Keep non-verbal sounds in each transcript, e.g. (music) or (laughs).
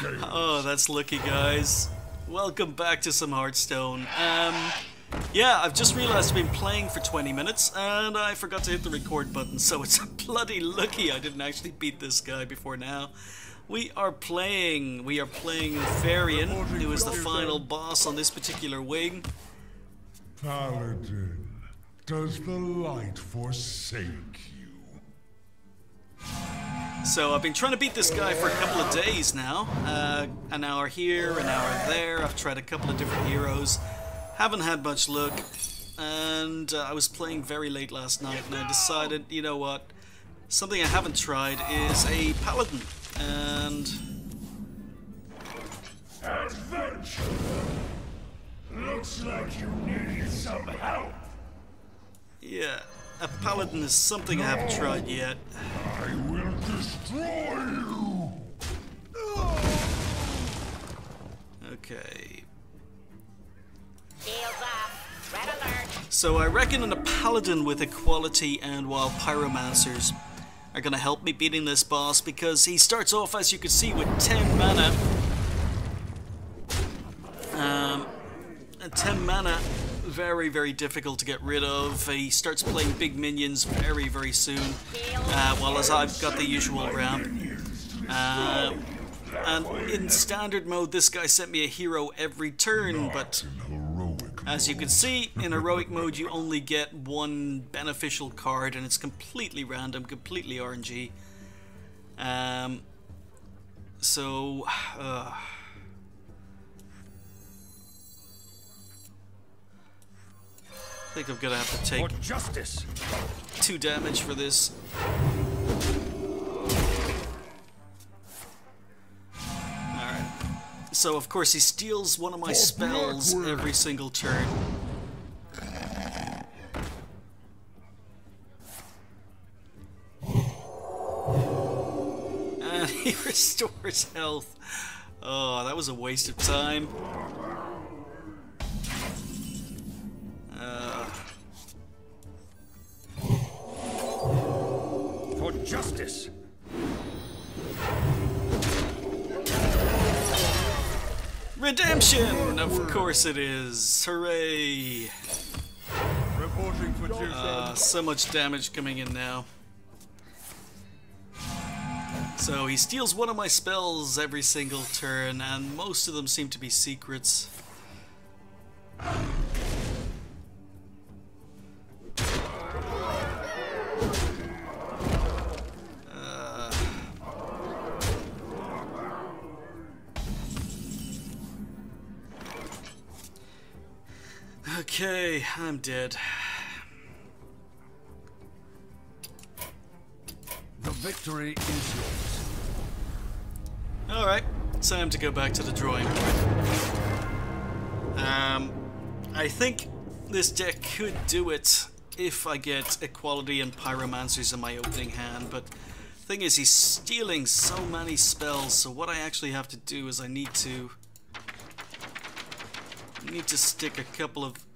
(laughs) Oh, that's lucky, guys. Welcome back to some Hearthstone. Um, yeah, I've just realized I've been playing for 20 minutes and I forgot to hit the record button, so (laughs) it's bloody lucky I didn't actually beat this guy before now. We are playing, we are playing Nefarian, who is the final boss on this particular wing. Paladin, does the light forsake you? So I've been trying to beat this guy for a couple of days now. Uh, an hour here, an hour there. I've tried a couple of different heroes. Haven't had much luck. And uh, I was playing very late last night and I decided, you know what? Something I haven't tried is a paladin. And... Adventure! Looks like you need some help. Yeah, a paladin is something I haven't tried yet. So I reckon a paladin with equality and Wild Pyromancers are gonna help me beating this boss because he starts off as you can see with 10 mana. Um, and 10 mana, very very difficult to get rid of. He starts playing big minions very very soon, uh, while as I've got the usual ramp. Uh, and in standard mode this guy sent me a hero every turn, but. As you can see, in heroic mode you only get one beneficial card and it's completely random, completely RNG. Um, so, uh, I think I'm gonna have to take justice. two damage for this. So, of course, he steals one of my spells every single turn. And (laughs) he restores health. Oh, that was a waste of time. Course it is. Hooray! Reporting for duty. Uh, so much damage coming in now. So he steals one of my spells every single turn, and most of them seem to be secrets. I'm dead. the victory is yours. Alright, time to go back to the drawing board. Um, I think this deck could do it if I get Equality and Pyromancers in my opening hand, but the thing is he's stealing so many spells, so what I actually have to do is I need to need to stick a couple of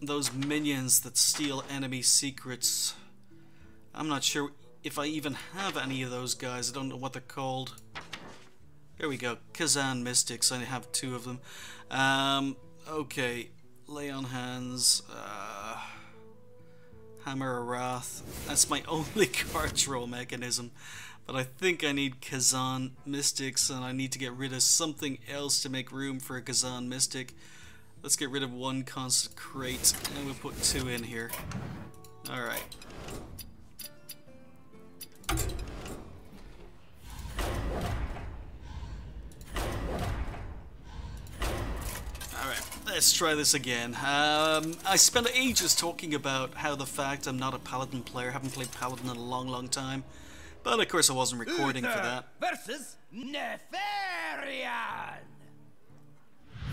those minions that steal enemy secrets. I'm not sure if I even have any of those guys. I don't know what they're called. Here we go. Kezan Mystics. I have two of them. Um, okay. Lay on Hands. Uh, Hammer of Wrath. That's my (laughs) only card draw mechanism. But I think I need Kezan Mystics and I need to get rid of something else to make room for a Kezan Mystic. Let's get rid of one Consecrate and we'll put two in here. Alright. Alright, let's try this again. Um, I spent ages talking about how the fact I'm not a Paladin player, haven't played Paladin in a long, long time. But of course I wasn't recording for that. Versus Nefarian.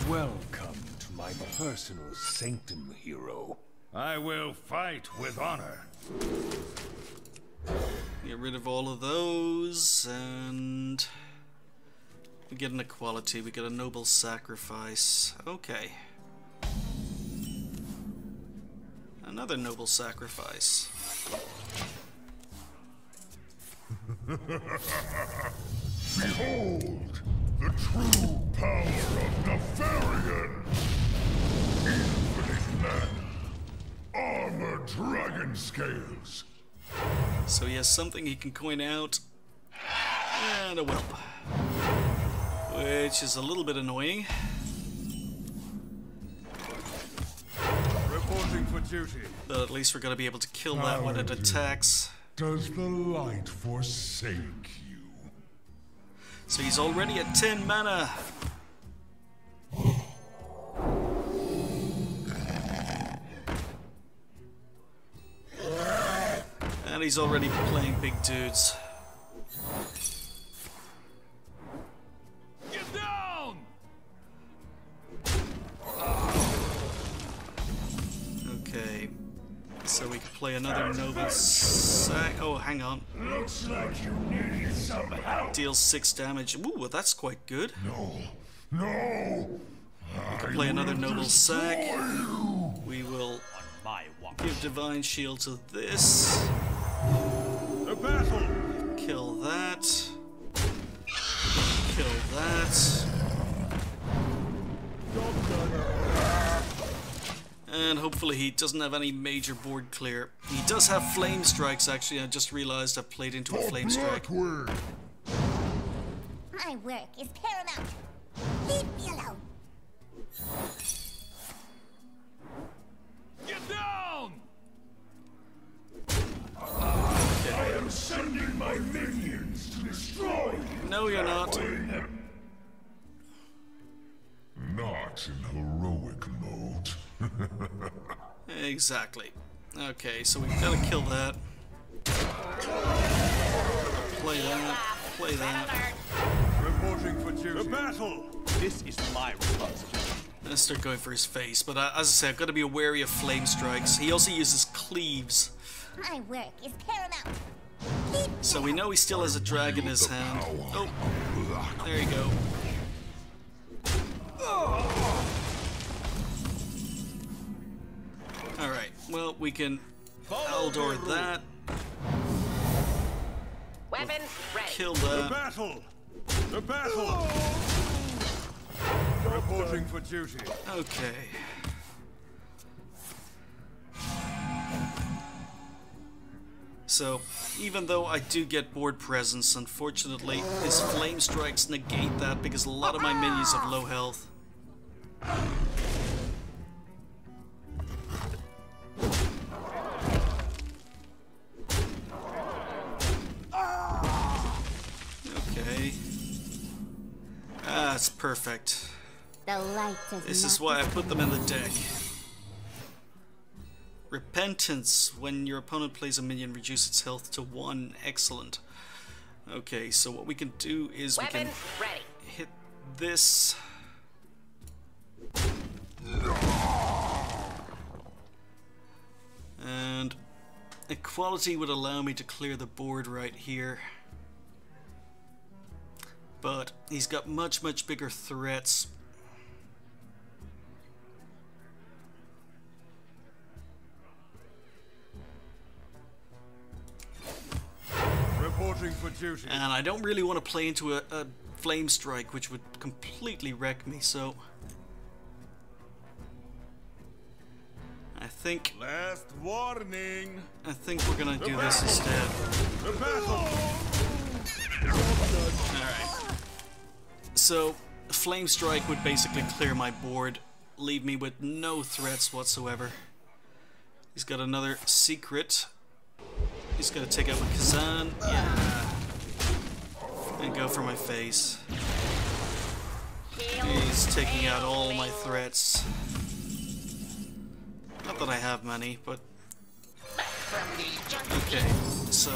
Welcome to my personal sanctum, hero. I will fight with honor. Get rid of all of those, and we get an equality. We get a noble sacrifice. Okay. Another noble sacrifice. (laughs) Behold, the true power of Nefarian! Infinite. Armor dragon scales. So he has something he can coin out. And a whelp. Which is a little bit annoying. Reporting for duty. But at least we're going to be able to kill that when it attacks. Does the light forsake you? So he's already at 10 mana. And he's already playing big dudes. Get down! Okay. So we can play another Noble Sack. Oh, hang on. Looks like you needed some help. Deals 6 damage. Ooh, well, that's quite good. No, no. I Play another Noble Sack. you. We will On my watch. give Divine Shield to this. The battle! Kill that. Kill that. And hopefully he doesn't have any major board clear. He does have flame strikes actually, I just realized I've played into a flame strike. Blackwing. My work is paramount. Leave me alone. My minions to destroy you. No, you're not. Not in heroic mode. (laughs) Exactly. Okay, so we've got to kill that. Play that. Play that. alert. Reporting for duty. The battle! This is my responsibility. Let's start going for his face. But uh, as I said, I've got to be wary of flame strikes. He also uses cleaves. My work is paramount. Leave me So we know he still has a drag in his hand. Oh, there you go. Alright, well, we can Aldor that, Weapons ready. kill The battle! The battle! Reporting for duty. Okay. So, even though I do get board presence, unfortunately, his flame strikes negate that because a lot of my minions have low health. Okay. Ah, it's perfect. The light does This is why I put them in the deck. Repentance. When your opponent plays a minion, reduce its health to 1. Excellent. Okay, so what we can do is we can ready. hit this. And equality would allow me to clear the board right here. But he's got much, much bigger threats. And I don't really want to play into a, a flame strike, which would completely wreck me, so. I think Last warning. I think we're gonna do this instead. The battle! Alright. So, Flame Strike would basically clear my board, leave me with no threats whatsoever. He's got another secret. He's gonna take out my Kezan. Yeah. And go for my face. He's taking out all my threats. Not that I have many, but okay. So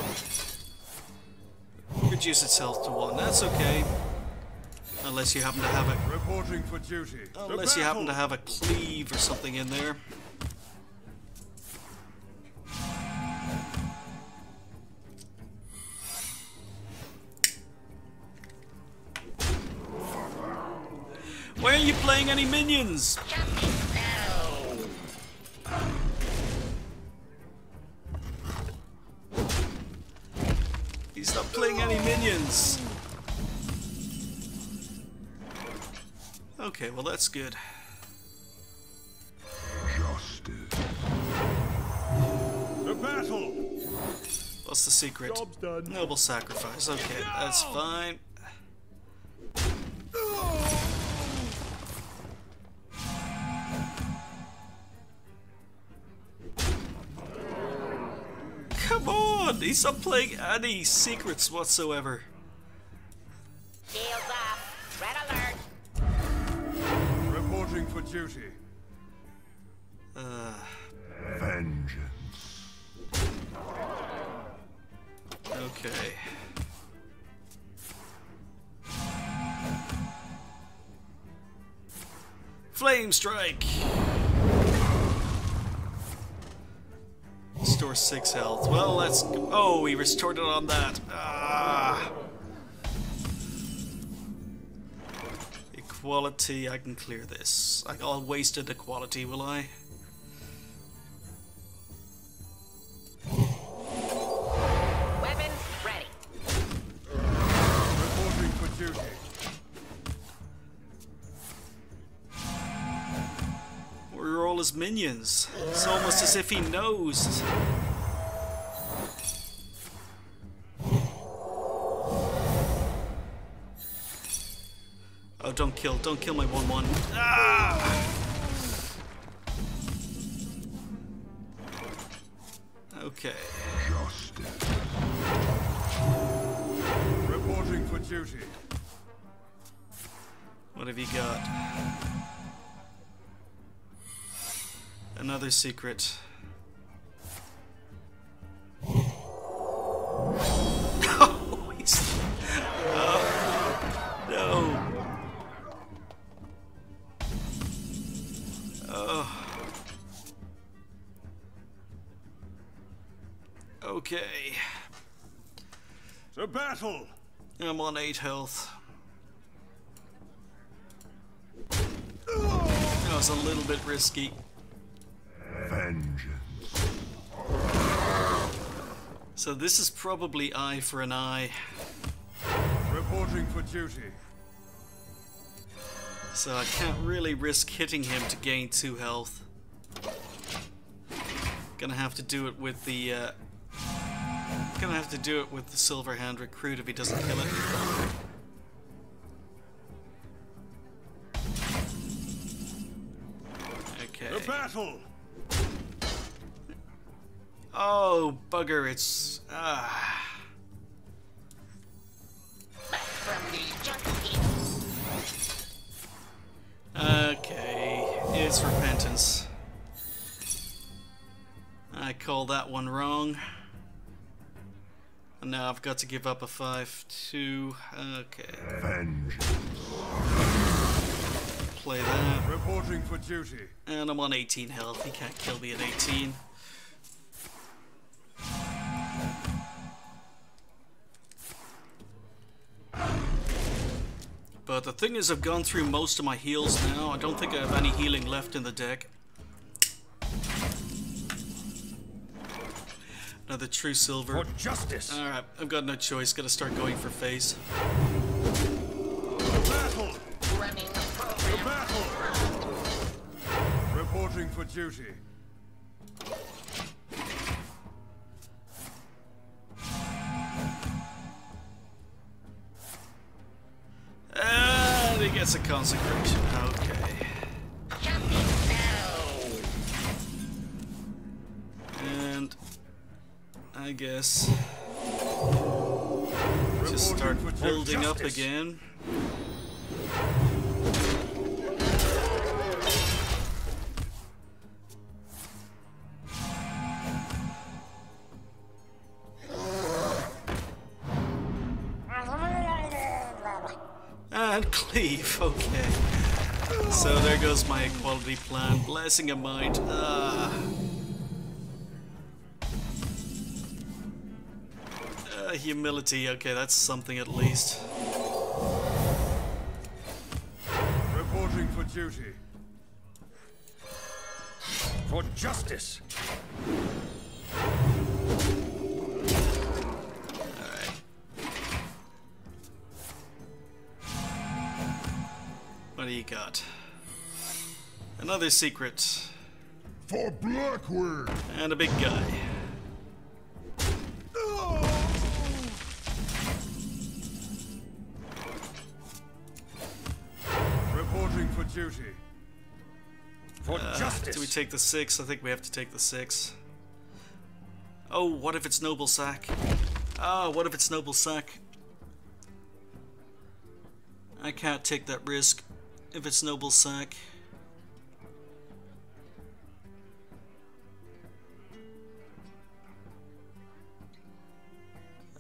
reduce its health to one. That's okay. Unless you happen to have a Reporting for duty. Unless you happen to have a cleave or something in there. Are you playing any minions? He's not playing any minions. Okay, well that's good. Justice. The battle. What's the secret? Noble sacrifice. Okay, that's fine. Come on! He's not playing any secrets whatsoever. Shields up. Red alert. Reporting for duty. Uh, Vengeance. okay. Flame strike! Restore 6 health. Well, let's go. Oh, we restored it on that. Ah. Equality, I can clear this. I'll wasted equality, will I? As if he knows. Oh, don't kill. Don't kill my 1-1. Ah! Okay. Justice. Reporting for duty. What have you got? Another secret. Oh. Oh, no. Oh. Okay. To battle! I'm on 8 health. That was a little bit risky. Vengeance. So this is probably eye for an eye. Reporting for duty. So I can't really risk hitting him to gain 2 health. Gonna have to do it with the, uh... Gonna have to do it with the Silver Hand Recruit if he doesn't kill it. Okay. To battle! Oh, bugger, it's... Ah... Back from the junkie. Okay, it's repentance. I called that one wrong. And now I've got to give up a 5-2. Okay, Vengeance. play that. Reporting for duty. And I'm on 18 health. He can't kill me at 18. But the thing is, I've gone through most of my heals now. I don't think I have any healing left in the deck. Another Truesilver. For justice! Alright, I've got no choice. Gotta start going for phase. To battle! Running the To program. battle! Reporting for duty. Gets a consecration. Okay. And I guess just start building up again. And cleave, okay. So there goes my equality plan. Blessing of might. Ah. Uh, humility, okay, that's something at least. Reporting for duty. For justice! What do you got? Another secret. For Blackwing! And a big guy. Reporting for duty. For Uh, justice. do we take the six? I think we have to take the six. Oh, what if it's Noble Sack? Ah, what if it's Noble Sack? I can't take that risk if it's Noble Sack.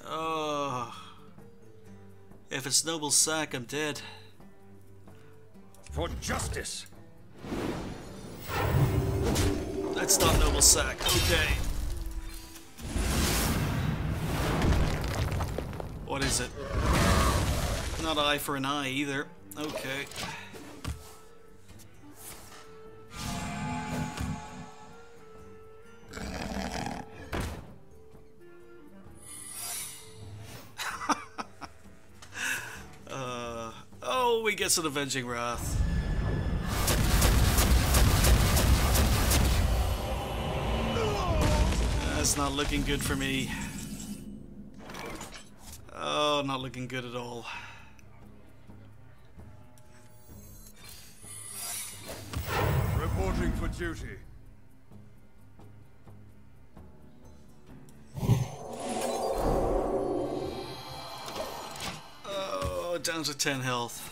Oh. If it's Noble Sack, I'm dead. For justice. That's not Noble Sack. Okay. What is it? Not eye for an eye either. Okay. Get an Avenging Wrath. That's not looking good for me. Oh, not looking good at all. Reporting for duty. Oh, down to 10 health.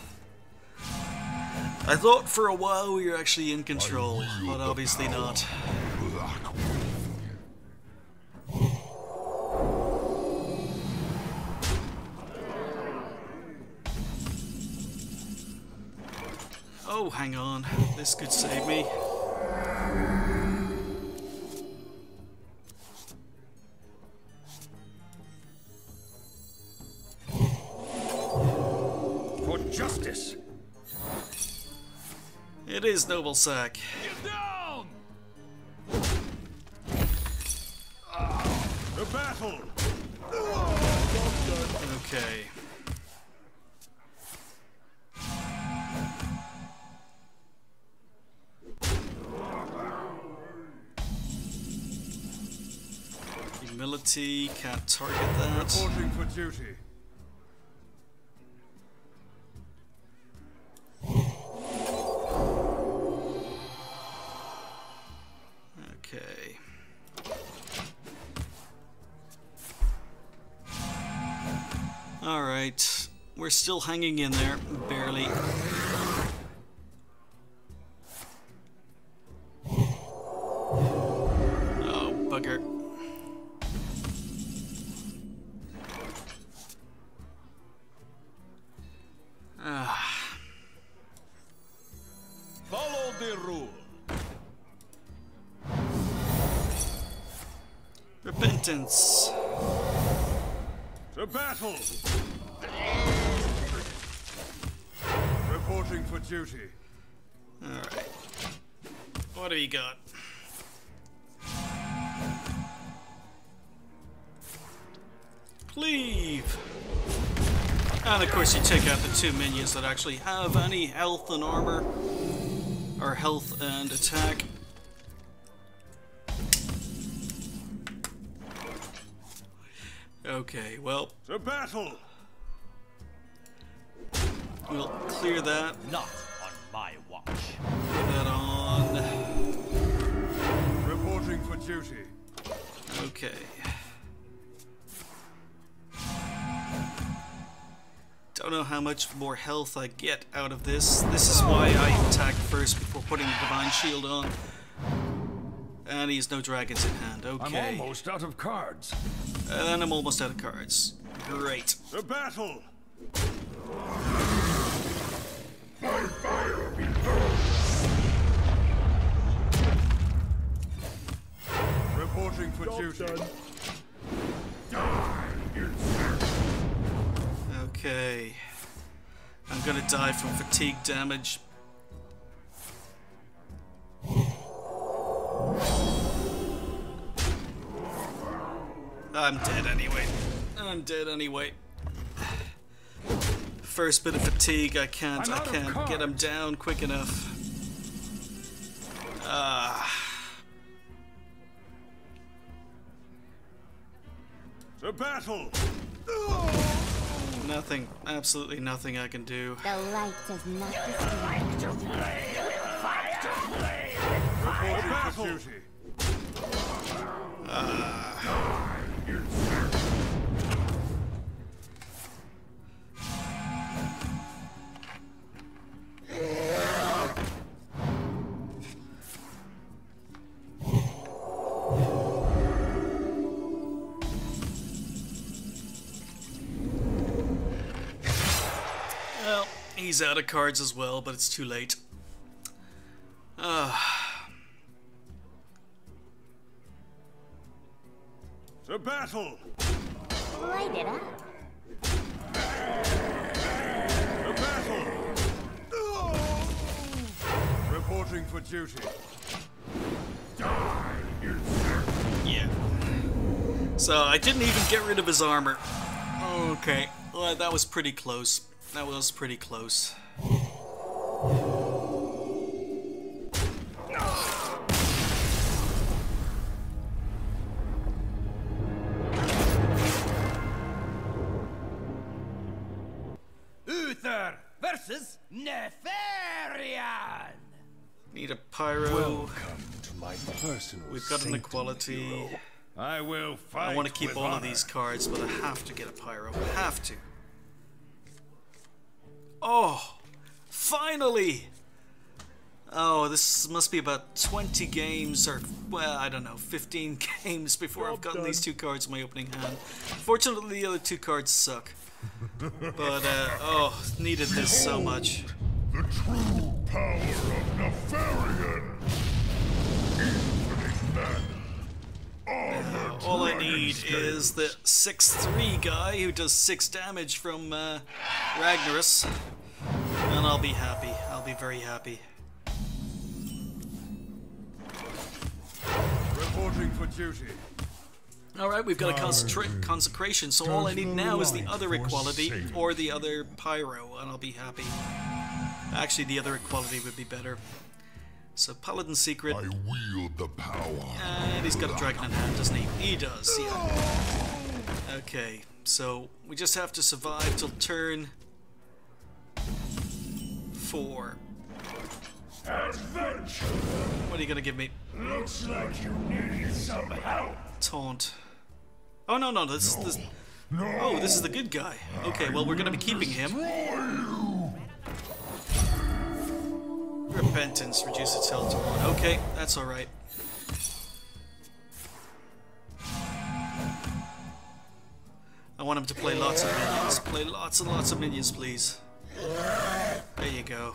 I thought for a while we were actually in control, but obviously not. Oh, hang on. This could save me. Is Noble Sack. Get down! The battle! Okay. Humility, can't target that. Reporting for duty. Still hanging in there, barely. Oh, bugger. Ah. Follow the rule. Repentance. To battle! Reporting for duty. Alright. What do you got? Cleave! And of course you take out the two minions that actually have any health and armor. Or health and attack. Okay, well, To battle! We'll clear that. Not on my watch. Put that on. Reporting for duty. Okay. Don't know how much more health I get out of this. This is why I attack first before putting the Divine Shield on. And he's no dragons in hand. Okay. I'm Okay. almost out of cards. And I'm almost out of cards. Great. The battle! My fire be burned! Reporting for duty. Die! Okay. I'm gonna die from fatigue damage. I'm dead anyway. I'm dead anyway. First bit of fatigue. I can't. I'm I out of can't get him down quick enough. Ah, To battle! nothing. Absolutely nothing I can do. The light does not deceive. Reporting for duty. Well, he's out of cards as well, but it's too late. Ah, To battle! Light it up. To battle! Reporting for duty. Die, yeah. So I didn't even get rid of his armor. Okay, well, that was pretty close. That was pretty close. Uther versus Nefarian. Need a pyro. Welcome to my personal We've got an sanctum, equality. hero. I will fight I want to keep with all of these cards, but I have to get a pyro. I have to. Oh, finally! Oh, this must be about 20 games, or, well, I don't know, 15 (laughs) games before I've gotten these two cards in my opening hand. Fortunately, the other two cards suck. But, uh, oh, needed this so much. The true power of Nefarian. All I need is the 6-3 guy who does 6 damage from uh, Ragnaros. And I'll be happy. I'll be very happy. Reporting for duty. Alright, we've got a concentra- consecration, so all I need now is the other equality or the other pyro, and I'll be happy. Actually, the other equality would be better. So, Paladin Secret, I wield the power. and he's got a dragon in hand, doesn't he? He does, yeah. Okay, so we just have to survive till turn four. Adventure. What are you gonna give me? Looks like you needed some help. Taunt. Oh no no this is this. No. Oh, this is the good guy. Okay, well we're gonna be keeping him. Repentance, reduce its health to one. Okay, that's all right. I want him to play lots of minions. Play lots and lots of minions, please. There you go.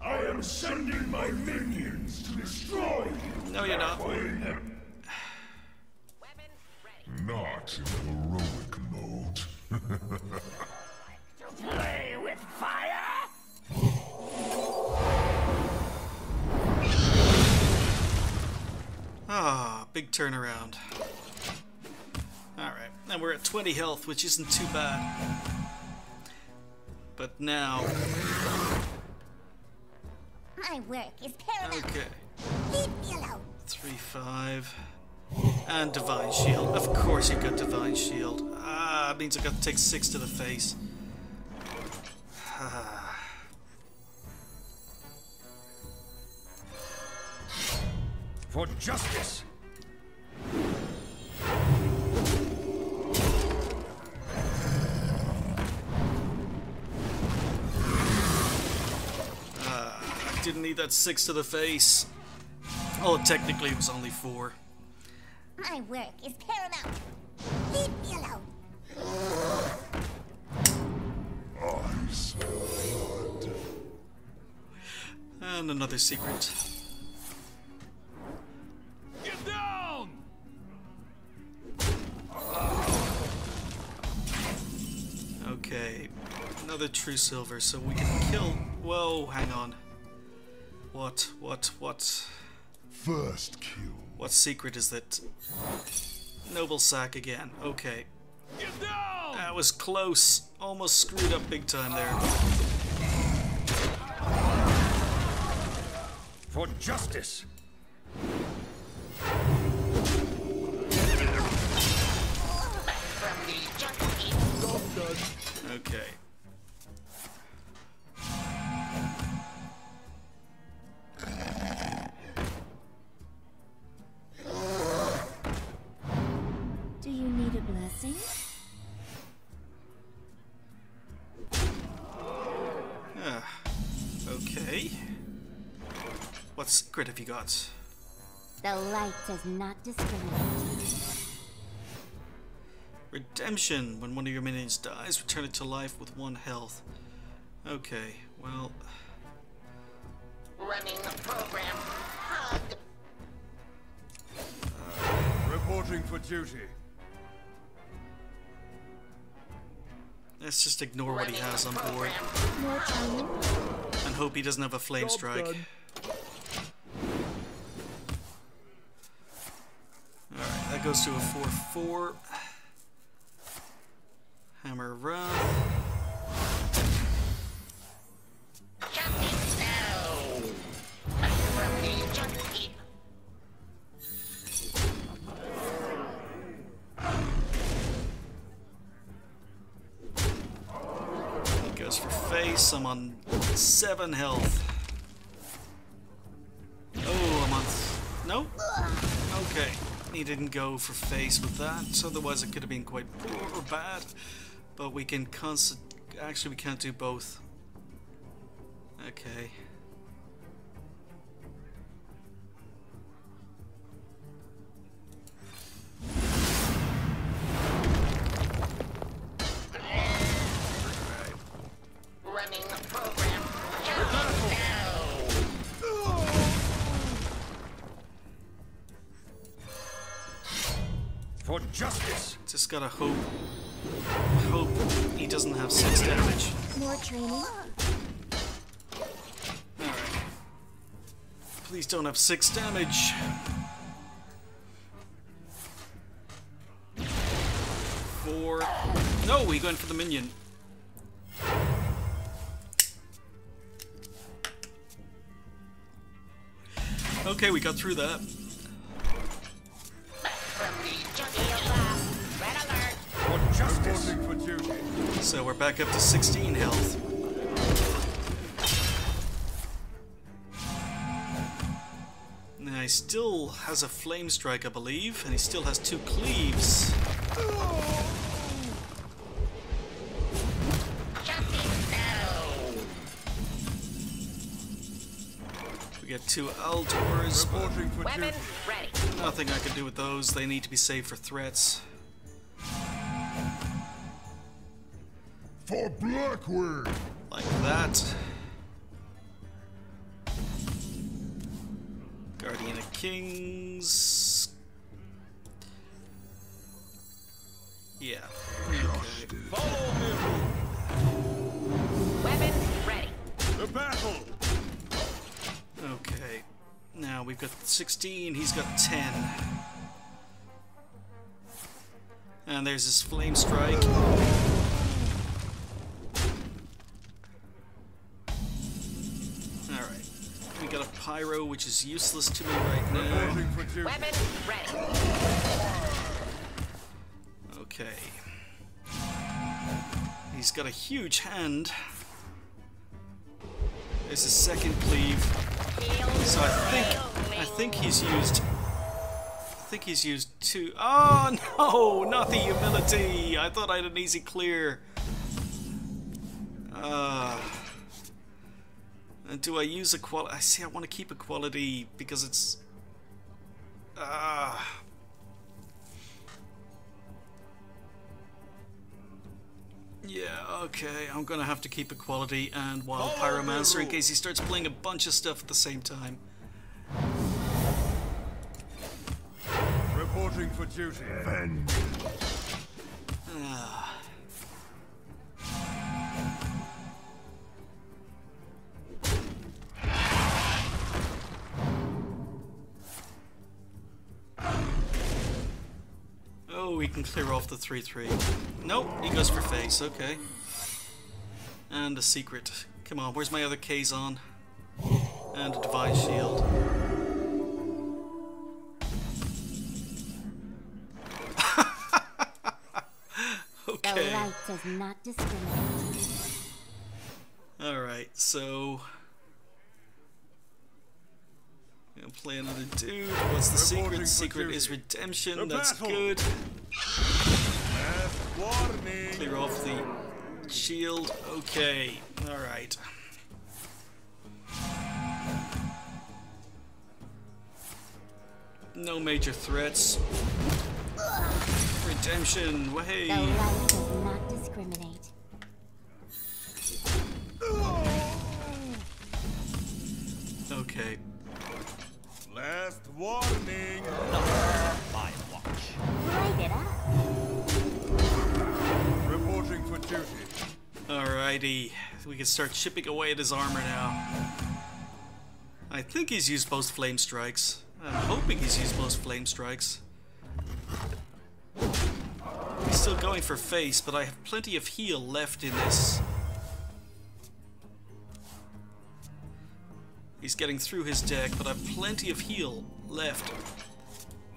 I am sending my minions to destroy you. No, you're not. Not in heroic mode. Play with fire? Ah, big turnaround. Alright, and we're at 20 health, which isn't too bad. But now, My work is paramount. okay, Leave me alone. 3 5. And Divine Shield. Of course, you got Divine Shield. Ah, it means I've got to take 6 to the face. (sighs) For justice. Ah, I didn't need that 6 to the face. Oh, technically, it was only 4. My work is paramount. Leave me alone. I smell blood. And another secret. Get down! Okay, another Truesilver, so we can kill. Whoa, hang on. What, what, what, First kill. What secret is that? Noble sack again. Okay. Get down! That was close. Almost screwed up big time there. For justice! Okay. What secret have you got? The light does not discriminate. Redemption. When one of your minions dies, return it to life with one health. Okay, well, Running the program. Hug. Reporting for duty. let's just ignore what he has on board program. More training? and hope he doesn't have a flame strike. Alright, goes to a 4-4. Hammer. He goes for face. I'm on 7 health. Oh, I'm on. Nope. Okay. He didn't go for face with that, so otherwise it could have been quite poor or bad. But we can const. Actually, we can't do both. Okay. Justice! Just gotta hope. Hope he doesn't have 6 damage. More training? Alright. Please don't have 6 damage. Four. No, we going for the minion. Okay, we got through that. Justice! Reporting for duty. So we're back up to 16 health. Now he still has a flame strike, I believe, and he still has two cleaves. We get two Aldors, but Reporting for duty. Ready. nothing I can do with those. They need to be saved for threats. For Blackwing! Like that. Guardian of Kings. Yeah. Okay. Follow him! Weapons ready. The battle! Okay. Now we've got 16, he's got 10. And there's his flame strike. Pyro, which is useless to me right now. Reporting for duty. Weapons ready. Okay. He's got a huge hand. There's his second cleave. So I think I think he's used I think he's used two Oh (laughs) no, not the humility. I thought I had an easy clear. Uh and do I use a quality? I see I want to keep a quality because it's ah Yeah, okay, I'm gonna have to keep equality and Wild Follow the Pyromancer in case he starts playing a bunch of stuff at the same time. Reporting for duty. Venge. Can clear off the 3-3. Nope, he goes for face, okay. And a secret. Come on, where's my other Kezan? And a Divine Shield. (laughs) The okay. light does not discriminate. Alright, so... Gonna play another dude. What's the secret? Secret is redemption. That's good. Last warning. Clear off the shield. Okay. Alright. No major threats. Redemption. The Way. light does not discriminate. Okay. Last warning. Light it up. Reporting for duty. Alrighty. We can start chipping away at his armor now. I think he's used both flame strikes. I'm hoping he's used both flame strikes. He's still going for face, but I have plenty of heal left in this. He's getting through his deck, but I've plenty of heal left.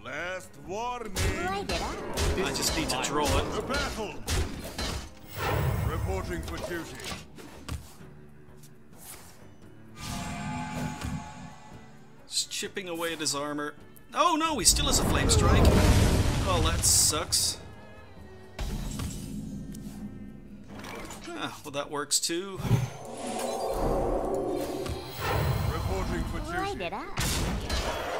Last warning. Light it up. I just need to draw it. The battle. Reporting for duty. Just chipping away at his armor. Oh no, he still has a flame strike. Well, that sucks. Ah, well that works too. Reporting for Light it up.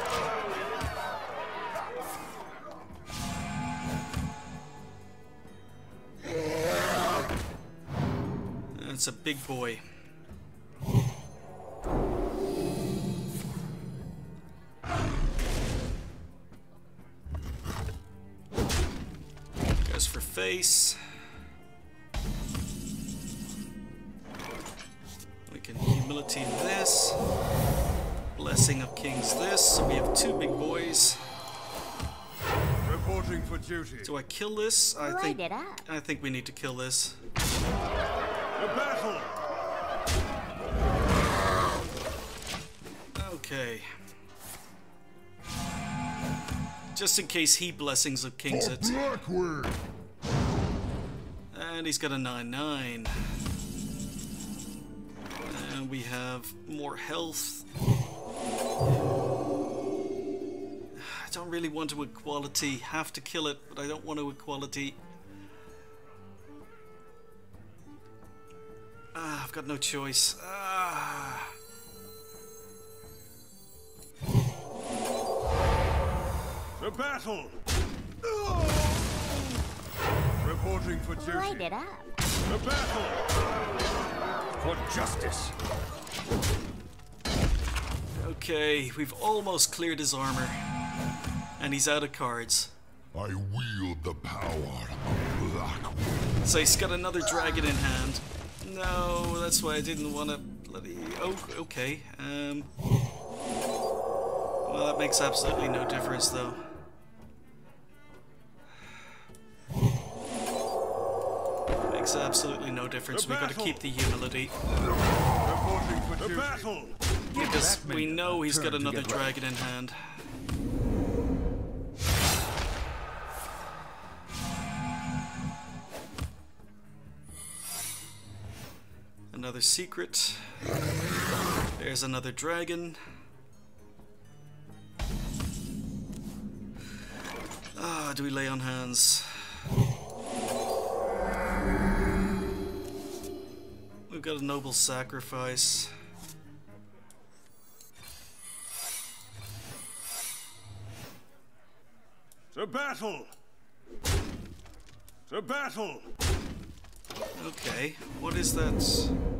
That's a big boy. Goes for face. We can humility this. Blessing of kings this. So we have two big boys. Reporting for duty. Do I kill this? I Light think it up. I think we need to kill this. The battle. Okay. Just in case he blessings of kings it. Blackwing! And he's got a 9-9. And we have more health. I don't really want to equality. Have to kill it, but I don't want to equality. Got no choice. Ah. The battle. Reporting for duty. Light it up. The battle. For justice. Okay, we've almost cleared his armor. And he's out of cards. I wield the power of Blackwing. So he's got another dragon in hand. No, that's why I didn't want to bloody. Oh, okay. Um. Well, that makes absolutely no difference, though. Makes absolutely no difference. We've gotta keep the humility the battle. because we know he's got another dragon in hand. Another secret. There's another dragon. Ah, do we lay on hands? We've got a noble sacrifice. The battle. The battle. Okay, what is that?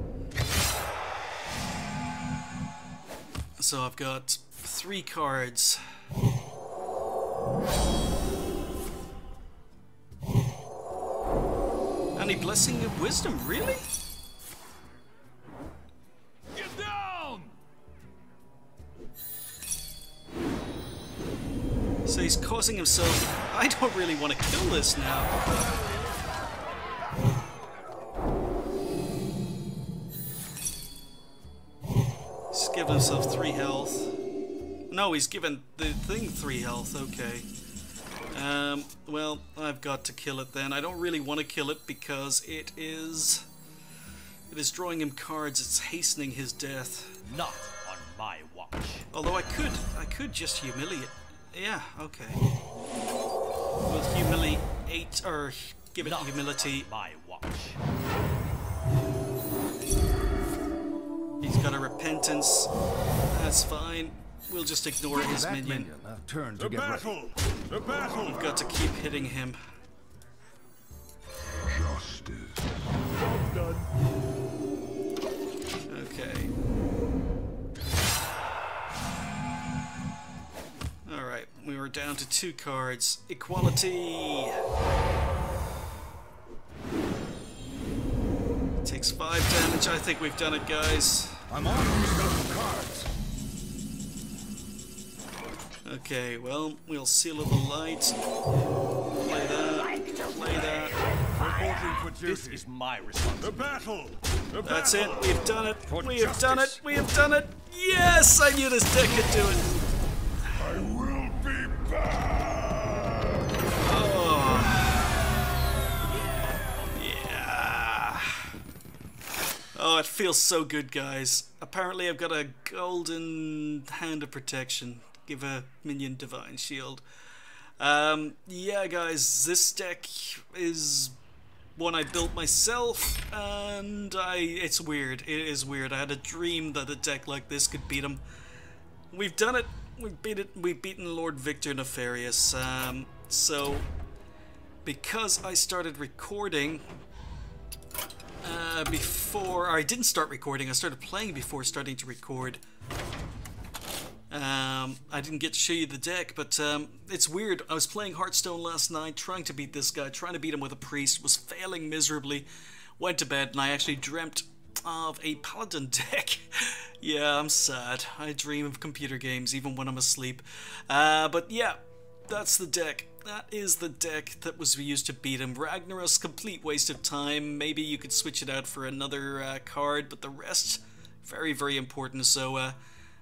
So I've got three cards. Any blessing of wisdom, really? Get down. So he's causing himself... I don't really want to kill this now. Given himself three health. No, he's given the thing three health, okay. Um, well, I've got to kill it then. I don't really want to kill it because it is... It is drawing him cards, it's hastening his death. Not on my watch. Although I could, I could just humiliate. Yeah, okay. With humiliate, or give it Not humility. on my watch. Got a repentance. That's fine. We'll just ignore his that minion. minion uh, turn to The get ready. battle! The battle! We've got to keep hitting him. Justice. Okay. Alright, we were down to two cards. Equality! Takes five damage. I think we've done it, guys. I'm on the cards. Okay, well, we'll seal of the light. Play that. Play that. This is my response. The battle! The That's it. We've done it. We have done it. We have done it. Yes, I knew this deck could do it. Oh, it feels so good, guys. Apparently, I've got a golden hand of protection. Give a minion divine shield. Um, yeah, guys, this deck is one I built myself, and I it's weird. It is weird. I had a dream that a deck like this could beat him. We've done it. We've beat it. We've beaten Lord Victor Nefarius. Um, so because I started recording uh, before, or I didn't start recording, I started playing before starting to record. Um, I didn't get to show you the deck, but um, it's weird. I was playing Hearthstone last night, trying to beat this guy, trying to beat him with a priest, was failing miserably. Went to bed and I actually dreamt of a paladin (laughs) deck. yeah, I'm sad. I dream of computer games even when I'm asleep. Uh, but yeah, that's the deck. That is the deck that was used to beat him. Ragnaros, complete waste of time. Maybe you could switch it out for another uh, card, but the rest, very, very important. So, uh,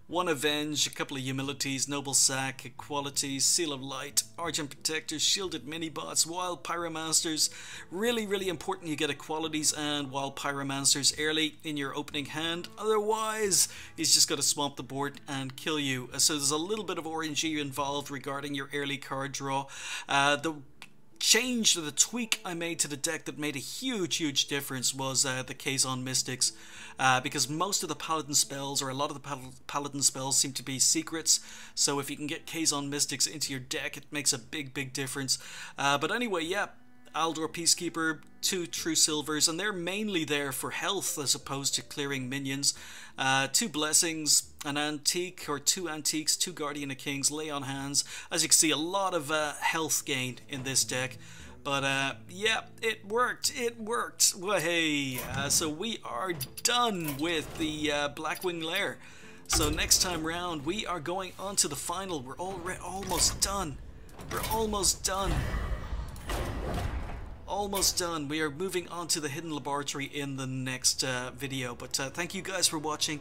one Avenge, a couple of Humilities, Noble Sack, Equality, Seal of Light, Argent Protectors, Shielded Minibots, Wild Pyromancers. Really, really important you get Equalities and Wild Pyromancers early in your opening hand. Otherwise, he's just going to swamp the board and kill you. Uh, So there's a little bit of RNG involved regarding your early card draw. Uh, the change, the tweak I made to the deck that made a huge, huge difference was uh, the Kezan Mystics. Uh, because most of the Paladin spells, or a lot of the pal- Paladin spells, seem to be secrets. So if you can get Kezan Mystics into your deck, it makes a big, big difference. Uh, but anyway, yeah, Aldor Peacekeeper, two Truesilvers, and they're mainly there for health as opposed to clearing minions. Uh, two Blessings, an Antique, or two Antiques, two Guardian of Kings, lay on hands. As you can see, a lot of uh, health gain in this deck. But uh, yeah, it worked. It worked. Well, hey, uh, so we are done with the uh, Blackwing Lair. So next time round, we are going on to the final. We're already almost done. We're almost done almost done. We are moving on to the hidden laboratory in the next uh, video. But uh, thank you guys for watching.